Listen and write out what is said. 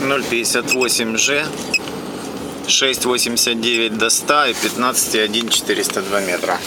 058G 6,89 до 100 и 15,1 402 метра.